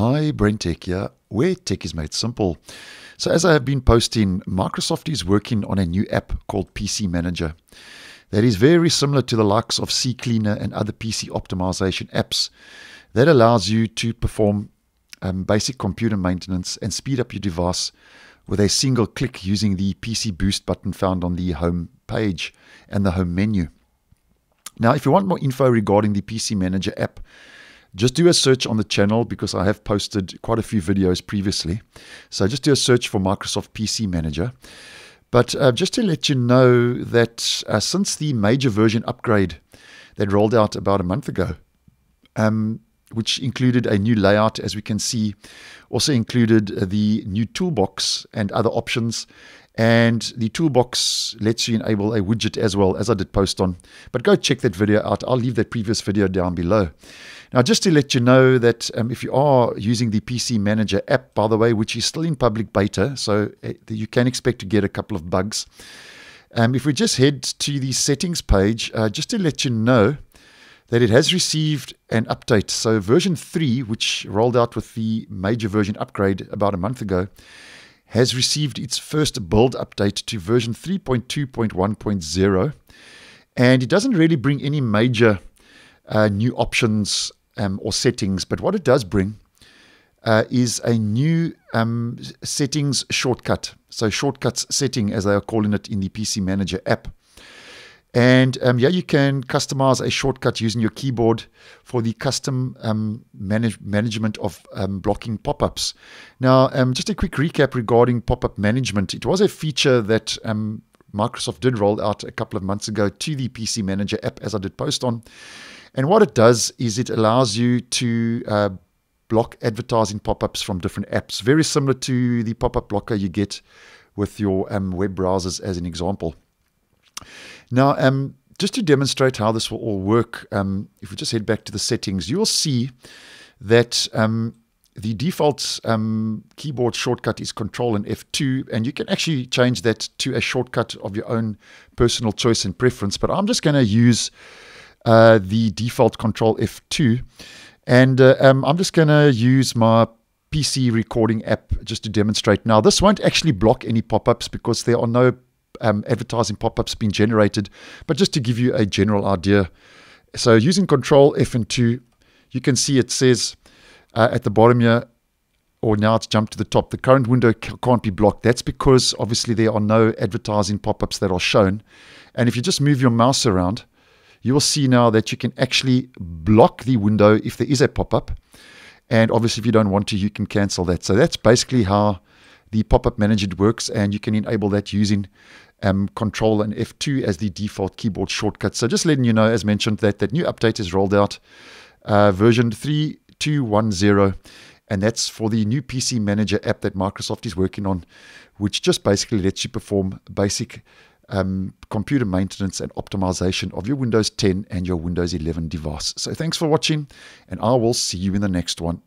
Hi, BrenTech here, where tech is made simple. So, as I have been posting, Microsoft is working on a new app called PC Manager that is very similar to the likes of CCleaner and other PC optimization apps that allows you to perform um, basic computer maintenance and speed up your device with a single click using the PC Boost button found on the home page and the home menu. Now, if you want more info regarding the PC Manager app, just do a search on the channel because I have posted quite a few videos previously. So just do a search for Microsoft PC Manager. But uh, just to let you know that uh, since the major version upgrade that rolled out about a month ago, um, which included a new layout, as we can see, also included the new toolbox and other options. And the toolbox lets you enable a widget as well, as I did post on. But go check that video out. I'll leave that previous video down below. Now, just to let you know that um, if you are using the PC Manager app, by the way, which is still in public beta, so uh, you can expect to get a couple of bugs. Um, if we just head to the settings page, uh, just to let you know that it has received an update. So, version 3, which rolled out with the major version upgrade about a month ago, has received its first build update to version 3.2.1.0. And it doesn't really bring any major uh, new options um, or settings. But what it does bring uh, is a new um, settings shortcut. So, shortcuts setting, as they are calling it in the PC Manager app. And um, yeah, you can customize a shortcut using your keyboard for the custom um, manage- management of um, blocking pop ups. Now, um, just a quick recap regarding pop up management. It was a feature that um, Microsoft did roll out a couple of months ago to the PC Manager app, as I did post on. And what it does is it allows you to uh, block advertising pop ups from different apps, very similar to the pop up blocker you get with your um, web browsers, as an example. Now, um, just to demonstrate how this will all work, um, if we just head back to the settings, you'll see that um, the default um, keyboard shortcut is Control and F2, and you can actually change that to a shortcut of your own personal choice and preference. But I'm just going to use uh, the default Control F2. And uh, um, I'm just going to use my PC recording app just to demonstrate. Now, this won't actually block any pop ups because there are no um, advertising pop ups being generated, but just to give you a general idea. So, using Control F and 2, you can see it says uh, at the bottom here, or now it's jumped to the top, the current window can't be blocked. That's because obviously there are no advertising pop ups that are shown. And if you just move your mouse around, you will see now that you can actually block the window if there is a pop-up. And obviously, if you don't want to, you can cancel that. So that's basically how the pop-up manager works, and you can enable that using um, Control and F2 as the default keyboard shortcut. So just letting you know, as mentioned, that that new update is rolled out, uh, version 3210, and that's for the new PC Manager app that Microsoft is working on, which just basically lets you perform basic um, computer maintenance and optimization of your Windows 10 and your Windows 11 device. So thanks for watching, and I will see you in the next one.